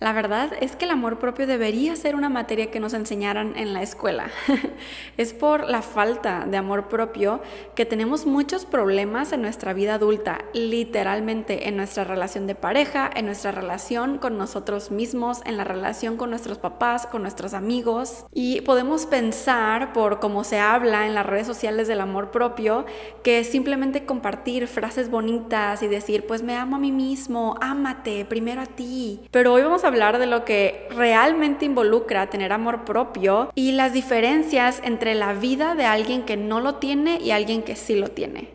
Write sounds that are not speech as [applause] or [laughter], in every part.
La verdad es que el amor propio debería ser una materia que nos enseñaran en la escuela. [laughs] es por la falta de amor propio que tenemos muchos problemas en nuestra vida adulta, literalmente en nuestra relación de pareja, en nuestra relación con nosotros mismos, en la relación con nuestros papás, con nuestros amigos. Y podemos pensar, por cómo se habla en las redes sociales del amor propio, que simplemente compartir frases bonitas y decir, pues me amo a mí mismo, ámate, primero a ti. Pero hoy vamos a hablar de lo que realmente involucra tener amor propio y las diferencias entre la vida de alguien que no lo tiene y alguien que sí lo tiene.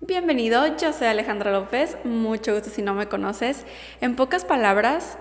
Bienvenido, yo soy Alejandra López, mucho gusto si no me conoces. En pocas palabras,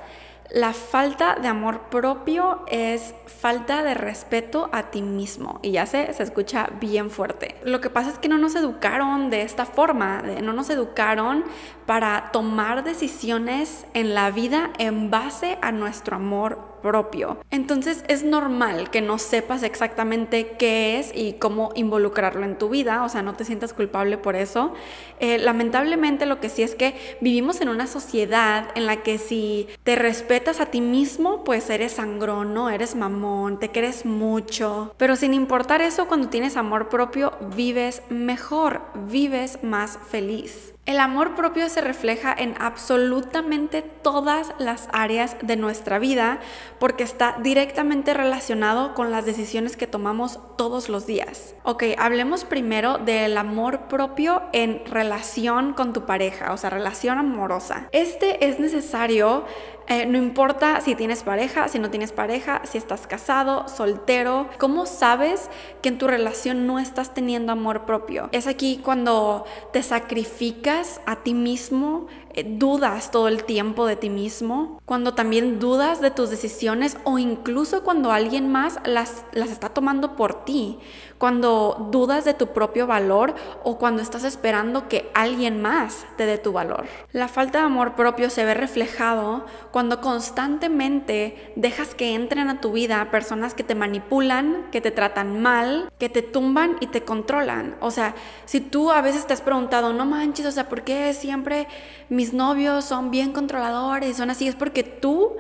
la falta de amor propio es falta de respeto a ti mismo. Y ya sé, se escucha bien fuerte. Lo que pasa es que no nos educaron de esta forma, no nos educaron para tomar decisiones en la vida en base a nuestro amor propio. Entonces es normal que no sepas exactamente qué es y cómo involucrarlo en tu vida, o sea, no te sientas culpable por eso. Eh, lamentablemente lo que sí es que vivimos en una sociedad en la que si te respetas a ti mismo, pues eres sangrón, ¿no? Eres mamón, te crees mucho. Pero sin importar eso, cuando tienes amor propio, vives mejor, vives más feliz. El amor propio se refleja en absolutamente todas las áreas de nuestra vida porque está directamente relacionado con las decisiones que tomamos todos los días. Ok, hablemos primero del amor propio en relación con tu pareja, o sea, relación amorosa. Este es necesario eh, no importa si tienes pareja, si no tienes pareja, si estás casado, soltero, ¿cómo sabes que en tu relación no estás teniendo amor propio? Es aquí cuando te sacrificas a ti mismo, dudas todo el tiempo de ti mismo, cuando también dudas de tus decisiones o incluso cuando alguien más las, las está tomando por ti, cuando dudas de tu propio valor o cuando estás esperando que alguien más te dé tu valor. La falta de amor propio se ve reflejado cuando constantemente dejas que entren a tu vida personas que te manipulan, que te tratan mal, que te tumban y te controlan. O sea, si tú a veces te has preguntado, no manches, o sea, ¿por qué siempre mis novios son bien controladores? Son así, es porque tú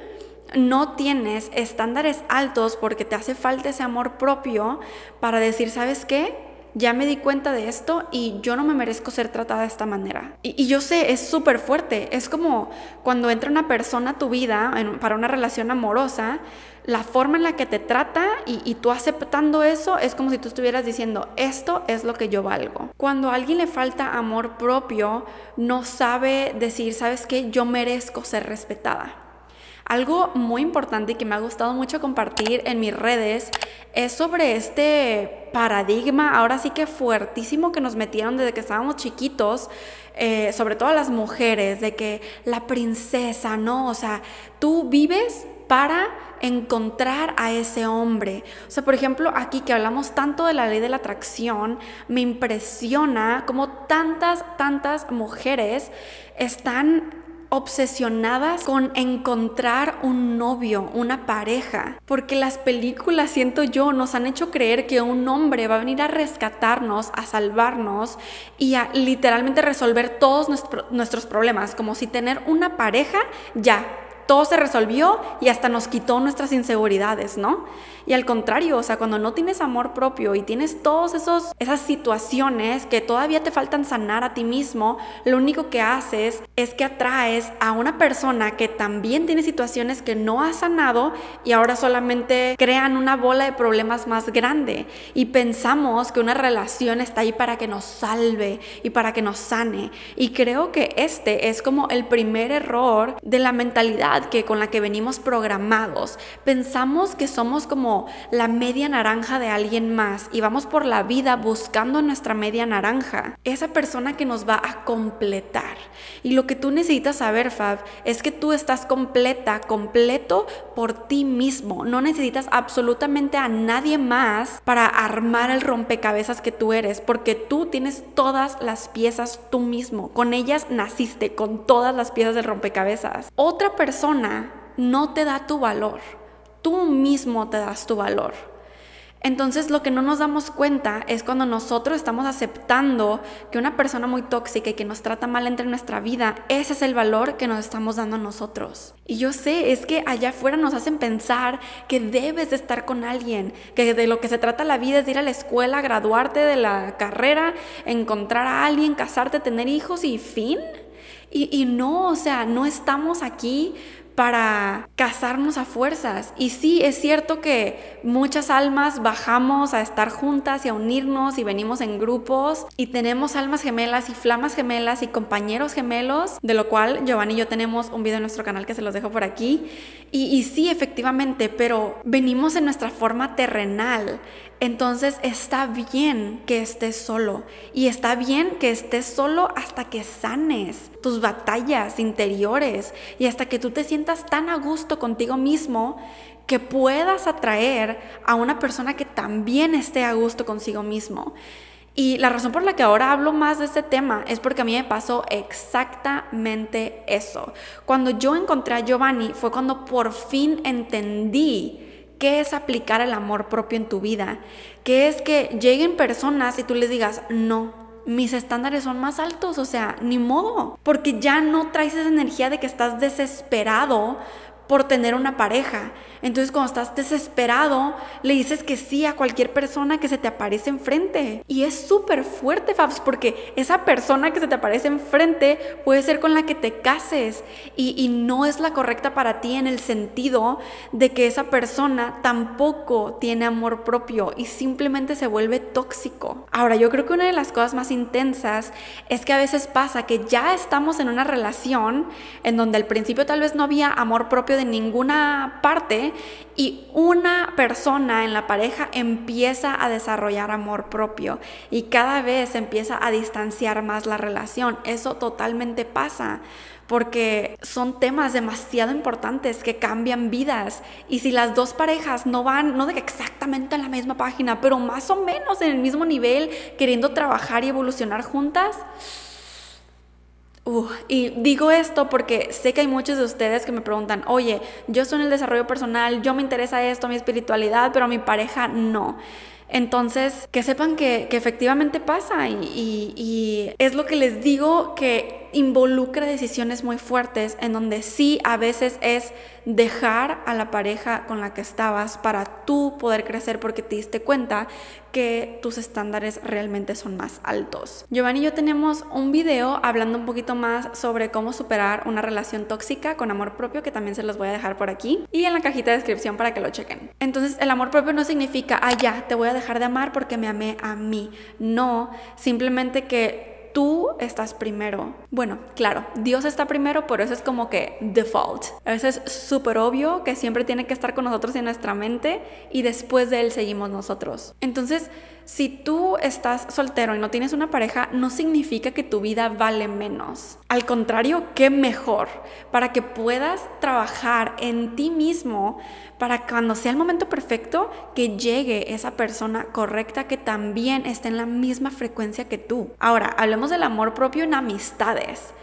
no tienes estándares altos porque te hace falta ese amor propio para decir, ¿sabes qué? Ya me di cuenta de esto y yo no me merezco ser tratada de esta manera. Y, yo sé, es súper fuerte. Es como cuando entra una persona a tu vida para una relación amorosa, la forma en la que te trata y, tú aceptando eso es como si tú estuvieras diciendo, esto es lo que yo valgo. Cuando a alguien le falta amor propio, no sabe decir, ¿sabes qué? Yo merezco ser respetada. Algo muy importante y que me ha gustado mucho compartir en mis redes es sobre este paradigma, ahora sí que fuertísimo que nos metieron desde que estábamos chiquitos, eh, sobre todo las mujeres, de que la princesa, ¿no? O sea, tú vives para encontrar a ese hombre. O sea, por ejemplo, aquí que hablamos tanto de la ley de la atracción, me impresiona como tantas, tantas mujeres están obsesionadas con encontrar un novio, una pareja, porque las películas, siento yo, nos han hecho creer que un hombre va a venir a rescatarnos, a salvarnos y a literalmente resolver todos nuestros problemas, como si tener una pareja ya todo se resolvió y hasta nos quitó nuestras inseguridades, ¿no? Y al contrario, o sea, cuando no tienes amor propio y tienes todas esas situaciones que todavía te faltan sanar a ti mismo, lo único que haces es que atraes a una persona que también tiene situaciones que no ha sanado y ahora solamente crean una bola de problemas más grande. Y pensamos que una relación está ahí para que nos salve y para que nos sane. Y creo que este es como el primer error de la mentalidad que con la que venimos programados. Pensamos que somos como la media naranja de alguien más y vamos por la vida buscando nuestra media naranja, esa persona que nos va a completar. Y lo que tú necesitas saber, Fab, es que tú estás completa, completo por ti mismo. No necesitas absolutamente a nadie más para armar el rompecabezas que tú eres, porque tú tienes todas las piezas tú mismo. Con ellas naciste, con todas las piezas del rompecabezas. Otra persona no te da tu valor, tú mismo te das tu valor. Entonces lo que no nos damos cuenta es cuando nosotros estamos aceptando que una persona muy tóxica y que nos trata mal entre nuestra vida, ese es el valor que nos estamos dando a nosotros. Y yo sé, es que allá afuera nos hacen pensar que debes de estar con alguien, que de lo que se trata la vida es ir a la escuela, graduarte de la carrera, encontrar a alguien, casarte, tener hijos y fin. Y, y no, o sea, no estamos aquí para casarnos a fuerzas. Y sí, es cierto que muchas almas bajamos a estar juntas y a unirnos y venimos en grupos y tenemos almas gemelas y flamas gemelas y compañeros gemelos, de lo cual Giovanni y yo tenemos un video en nuestro canal que se los dejo por aquí. Y, y sí, efectivamente, pero venimos en nuestra forma terrenal. Entonces está bien que estés solo y está bien que estés solo hasta que sanes tus batallas interiores y hasta que tú te sientas tan a gusto contigo mismo que puedas atraer a una persona que también esté a gusto consigo mismo. Y la razón por la que ahora hablo más de este tema es porque a mí me pasó exactamente eso. Cuando yo encontré a Giovanni fue cuando por fin entendí ¿Qué es aplicar el amor propio en tu vida? ¿Qué es que lleguen personas y tú les digas, no, mis estándares son más altos, o sea, ni modo, porque ya no traes esa energía de que estás desesperado por tener una pareja. Entonces cuando estás desesperado, le dices que sí a cualquier persona que se te aparece enfrente. Y es súper fuerte, Fabs, porque esa persona que se te aparece enfrente puede ser con la que te cases y, y no es la correcta para ti en el sentido de que esa persona tampoco tiene amor propio y simplemente se vuelve tóxico. Ahora, yo creo que una de las cosas más intensas es que a veces pasa que ya estamos en una relación en donde al principio tal vez no había amor propio de ninguna parte y una persona en la pareja empieza a desarrollar amor propio y cada vez empieza a distanciar más la relación. Eso totalmente pasa porque son temas demasiado importantes que cambian vidas y si las dos parejas no van, no de exactamente en la misma página, pero más o menos en el mismo nivel, queriendo trabajar y evolucionar juntas, y digo esto porque sé que hay muchos de ustedes que me preguntan, oye, yo estoy en el desarrollo personal, yo me interesa esto, mi espiritualidad, pero a mi pareja no. Entonces, que sepan que, efectivamente pasa y, es lo que les digo que involucra decisiones muy fuertes en donde sí a veces es dejar a la pareja con la que estabas para tú poder crecer porque te diste cuenta que tus estándares realmente son más altos. Giovanni y yo tenemos un video hablando un poquito más sobre cómo superar una relación tóxica con amor propio que también se los voy a dejar por aquí y en la cajita de descripción para que lo chequen. Entonces el amor propio no significa, ah ya, te voy a dejar de amar porque me amé a mí. No, simplemente que tú estás primero. Bueno, claro, Dios está primero, pero eso es como que default. Eso es súper obvio que siempre tiene que estar con nosotros en nuestra mente y después de Él seguimos nosotros. Entonces, si tú estás soltero y no tienes una pareja, no significa que tu vida vale menos. Al contrario, qué mejor para que puedas trabajar en ti mismo para cuando sea el momento perfecto que llegue esa persona correcta que también esté en la misma frecuencia que tú. Ahora, hablemos del amor propio en amistades.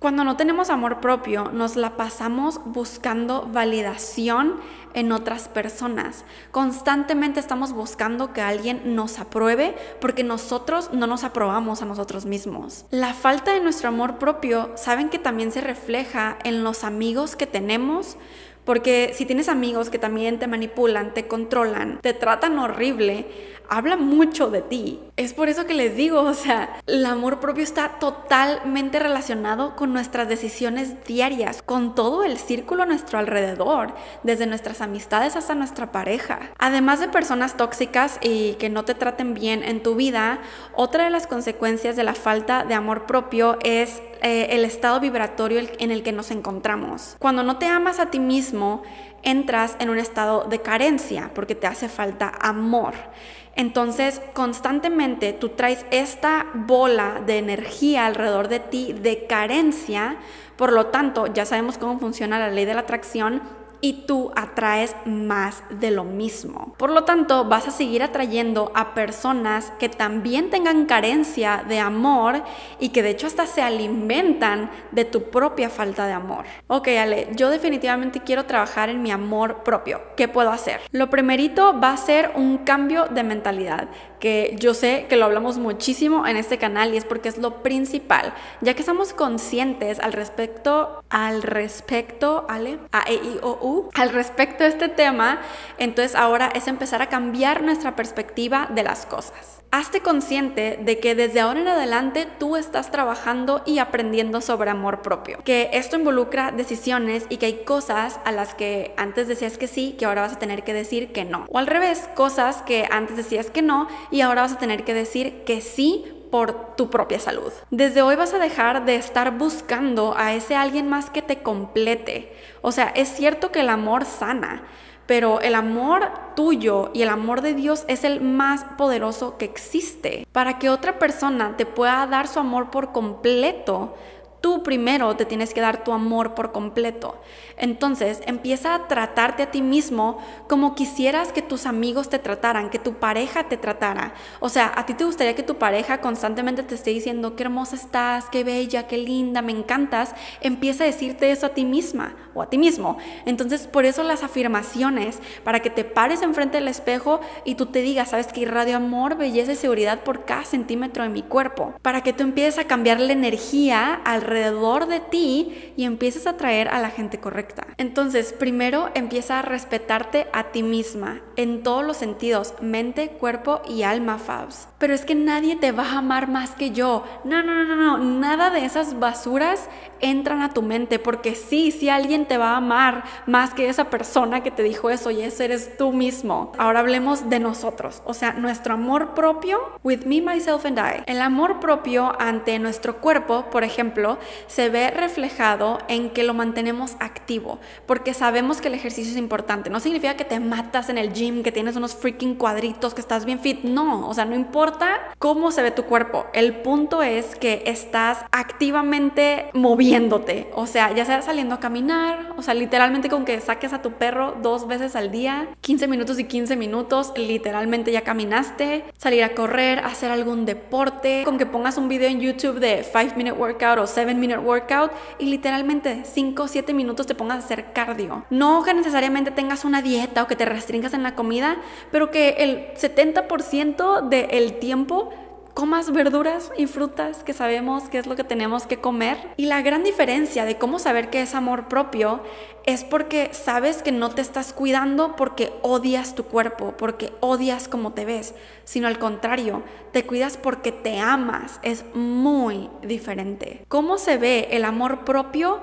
Cuando no tenemos amor propio, nos la pasamos buscando validación en otras personas. Constantemente estamos buscando que alguien nos apruebe porque nosotros no nos aprobamos a nosotros mismos. La falta de nuestro amor propio, saben que también se refleja en los amigos que tenemos, porque si tienes amigos que también te manipulan, te controlan, te tratan horrible, habla mucho de ti. Es por eso que les digo, o sea, el amor propio está totalmente relacionado con nuestras decisiones diarias, con todo el círculo a nuestro alrededor, desde nuestras amistades hasta nuestra pareja. Además de personas tóxicas y que no te traten bien en tu vida, otra de las consecuencias de la falta de amor propio es eh, el estado vibratorio en el que nos encontramos. Cuando no te amas a ti mismo, entras en un estado de carencia porque te hace falta amor. Entonces, constantemente tú traes esta bola de energía alrededor de ti de carencia, por lo tanto, ya sabemos cómo funciona la ley de la atracción, y tú atraes más de lo mismo. Por lo tanto, vas a seguir atrayendo a personas que también tengan carencia de amor y que de hecho hasta se alimentan de tu propia falta de amor. Ok, Ale, yo definitivamente quiero trabajar en mi amor propio. ¿Qué puedo hacer? Lo primerito va a ser un cambio de mentalidad que yo sé que lo hablamos muchísimo en este canal y es porque es lo principal, ya que estamos conscientes al respecto, al respecto, Ale, a E, I, O, U, al respecto de este tema, entonces ahora es empezar a cambiar nuestra perspectiva de las cosas. Hazte consciente de que desde ahora en adelante tú estás trabajando y aprendiendo sobre amor propio, que esto involucra decisiones y que hay cosas a las que antes decías que sí, que ahora vas a tener que decir que no. O al revés, cosas que antes decías que no y ahora vas a tener que decir que sí por tu propia salud. Desde hoy vas a dejar de estar buscando a ese alguien más que te complete. O sea, es cierto que el amor sana, pero el amor tuyo y el amor de Dios es el más poderoso que existe. Para que otra persona te pueda dar su amor por completo, tú primero te tienes que dar tu amor por completo. Entonces empieza a tratarte a ti mismo como quisieras que tus amigos te trataran, que tu pareja te tratara. O sea, a ti te gustaría que tu pareja constantemente te esté diciendo qué hermosa estás, qué bella, qué linda, me encantas. Empieza a decirte eso a ti misma o a ti mismo. Entonces, por eso las afirmaciones, para que te pares enfrente del espejo y tú te digas, sabes que irradio amor, belleza y seguridad por cada centímetro de mi cuerpo. Para que tú empieces a cambiar la energía alrededor de ti y empieces a atraer a la gente correcta. Entonces, primero empieza a respetarte a ti misma en todos los sentidos, mente, cuerpo y alma, Fabs. Pero es que nadie te va a amar más que yo. No, no, no, no. Nada de esas basuras entran a tu mente porque sí, sí alguien te va a amar más que esa persona que te dijo eso y ese eres tú mismo. Ahora hablemos de nosotros, o sea, nuestro amor propio, with me, myself and I. El amor propio ante nuestro cuerpo, por ejemplo, se ve reflejado en que lo mantenemos activo porque sabemos que el ejercicio es importante. No significa que te matas en el gym, que tienes unos freaking cuadritos, que estás bien fit. No, o sea, no importa cómo se ve tu cuerpo. El punto es que estás activamente moviéndote. O sea, ya sea saliendo a caminar, o sea, literalmente con que saques a tu perro dos veces al día, 15 minutos y 15 minutos, literalmente ya caminaste, salir a correr, hacer algún deporte, con que pongas un video en YouTube de 5 minute workout o 7 minute workout y literalmente 5 o 7 minutos te pongas a hacer cardio. No que necesariamente tengas una dieta o que te restringas en la comida, pero que el 70% del tiempo comas verduras y frutas que sabemos que es lo que tenemos que comer. Y la gran diferencia de cómo saber que es amor propio es porque sabes que no te estás cuidando porque odias tu cuerpo, porque odias cómo te ves, sino al contrario, te cuidas porque te amas. Es muy diferente. ¿Cómo se ve el amor propio?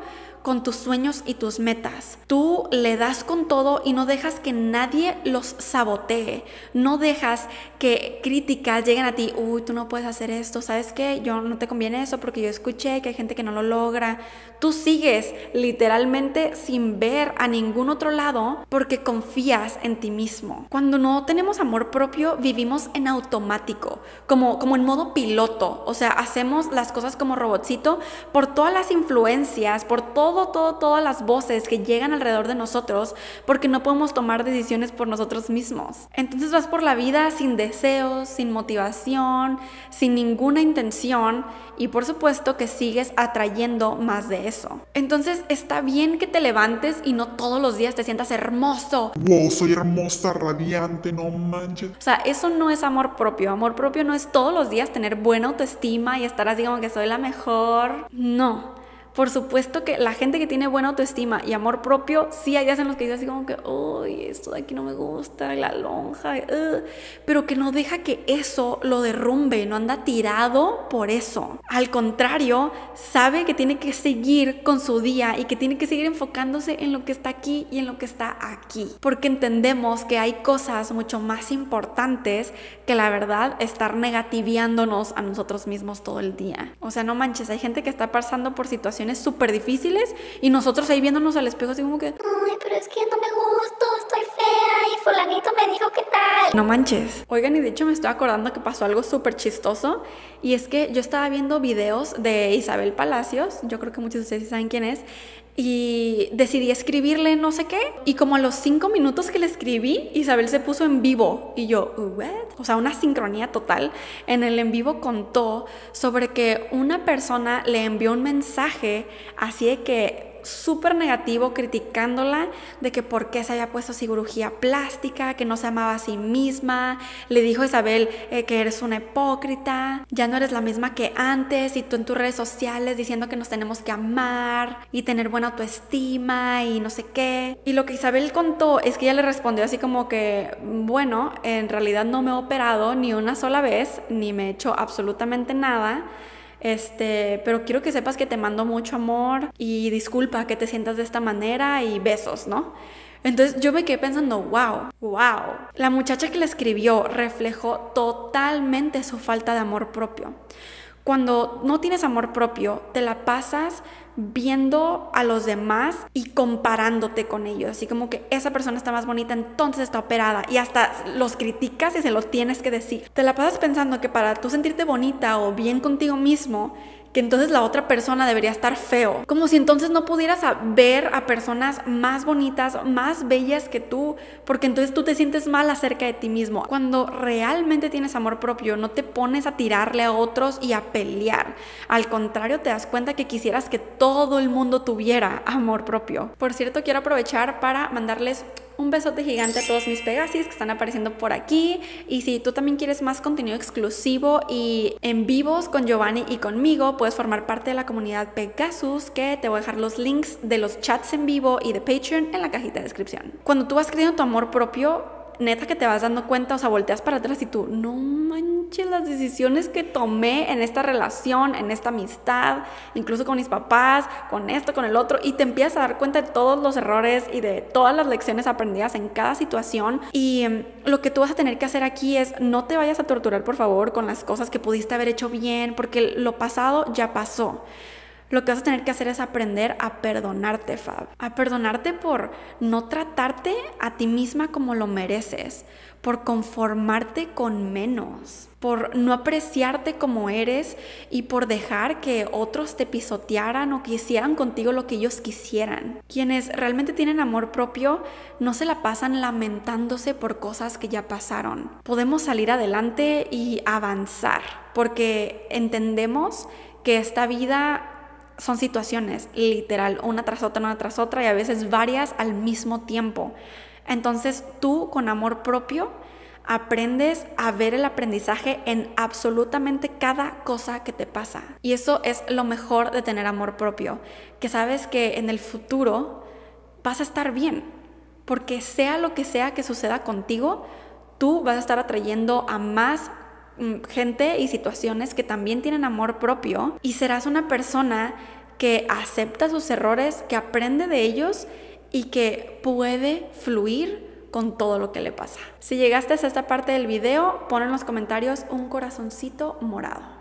Con tus sueños y tus metas. Tú le das con todo y no dejas que nadie los sabotee. No dejas que críticas lleguen a ti. Uy, tú no puedes hacer esto. ¿Sabes qué? Yo no te conviene eso porque yo escuché que hay gente que no lo logra. Tú sigues literalmente sin ver a ningún otro lado porque confías en ti mismo. Cuando no tenemos amor propio, vivimos en automático, como, como en modo piloto. O sea, hacemos las cosas como robotcito por todas las influencias, por todo todo, todas las voces que llegan alrededor de nosotros porque no podemos tomar decisiones por nosotros mismos. Entonces vas por la vida sin deseos, sin motivación, sin ninguna intención y por supuesto que sigues atrayendo más de eso. Entonces está bien que te levantes y no todos los días te sientas hermoso. Wow, soy hermosa, radiante, no manches. O sea, eso no es amor propio. Amor propio no es todos los días tener buena autoestima y estar así como que soy la mejor. No. Por supuesto que la gente que tiene buena autoestima y amor propio, sí hay días en los que dice así como que, uy, esto de aquí no me gusta, la lonja, pero que no deja que eso lo derrumbe, no anda tirado por eso. Al contrario, sabe que tiene que seguir con su día y que tiene que seguir enfocándose en lo que está aquí y en lo que está aquí. Porque entendemos que hay cosas mucho más importantes que la verdad estar negativiándonos a nosotros mismos todo el día. O sea, no manches, hay gente que está pasando por situaciones súper difíciles y nosotros ahí viéndonos al espejo así como que, ay, pero es que no me gusto, estoy fea y fulanito me dijo qué tal No manches. Oigan, y de hecho me estoy acordando que pasó algo súper chistoso. Y es que yo estaba viendo videos de Isabel Palacios. Yo creo que muchos de ustedes saben quién es. Y decidí escribirle no sé qué. Y como a los cinco minutos que le escribí, Isabel se puso en vivo. Y yo, ¿what? O sea, una sincronía total. En el en vivo contó sobre que una persona le envió un mensaje así de que súper negativo criticándola de que por qué se había puesto cirugía plástica, que no se amaba a sí misma. Le dijo a Isabel eh, que eres una hipócrita, ya no eres la misma que antes y tú en tus redes sociales diciendo que nos tenemos que amar y tener buena autoestima y no sé qué. Y lo que Isabel contó es que ella le respondió así como que, bueno, en realidad no me he operado ni una sola vez, ni me he hecho absolutamente nada. Este, pero quiero que sepas que te mando mucho amor y disculpa que te sientas de esta manera y besos, ¿no? Entonces yo me quedé pensando, wow, wow. La muchacha que le escribió reflejó totalmente su falta de amor propio. Cuando no tienes amor propio, te la pasas viendo a los demás y comparándote con ellos. Así como que esa persona está más bonita, entonces está operada. Y hasta los criticas y se los tienes que decir. Te la pasas pensando que para tú sentirte bonita o bien contigo mismo, que entonces la otra persona debería estar feo. Como si entonces no pudieras ver a personas más bonitas, más bellas que tú, porque entonces tú te sientes mal acerca de ti mismo. Cuando realmente tienes amor propio, no te pones a tirarle a otros y a pelear. Al contrario, te das cuenta que quisieras que todo el mundo tuviera amor propio. Por cierto, quiero aprovechar para mandarles un besote gigante a todos mis Pegasis que están apareciendo por aquí. Y si tú también quieres más contenido exclusivo y en vivos con Giovanni y conmigo, puedes formar parte de la comunidad Pegasus, que te voy a dejar los links de los chats en vivo y de Patreon en la cajita de descripción. Cuando tú vas creyendo tu amor propio, neta que te vas dando cuenta, o sea, volteas para atrás y tú, no manches las decisiones que tomé en esta relación, en esta amistad, incluso con mis papás, con esto, con el otro, y te empiezas a dar cuenta de todos los errores y de todas las lecciones aprendidas en cada situación. Y em, lo que tú vas a tener que hacer aquí es no te vayas a torturar, por favor, con las cosas que pudiste haber hecho bien, porque lo pasado ya pasó. Lo que vas a tener que hacer es aprender a perdonarte, Fab. A perdonarte por no tratarte a ti misma como lo mereces, por conformarte con menos, por no apreciarte como eres y por dejar que otros te pisotearan o quisieran contigo lo que ellos quisieran. Quienes realmente tienen amor propio no se la pasan lamentándose por cosas que ya pasaron. Podemos salir adelante y avanzar porque entendemos que esta vida son situaciones, literal, una tras otra, una tras otra y a veces varias al mismo tiempo. Entonces tú con amor propio aprendes a ver el aprendizaje en absolutamente cada cosa que te pasa. Y eso es lo mejor de tener amor propio, que sabes que en el futuro vas a estar bien, porque sea lo que sea que suceda contigo, tú vas a estar atrayendo a más gente y situaciones que también tienen amor propio y serás una persona que acepta sus errores, que aprende de ellos y que puede fluir con todo lo que le pasa. Si llegaste a esta parte del video, pon en los comentarios un corazoncito morado.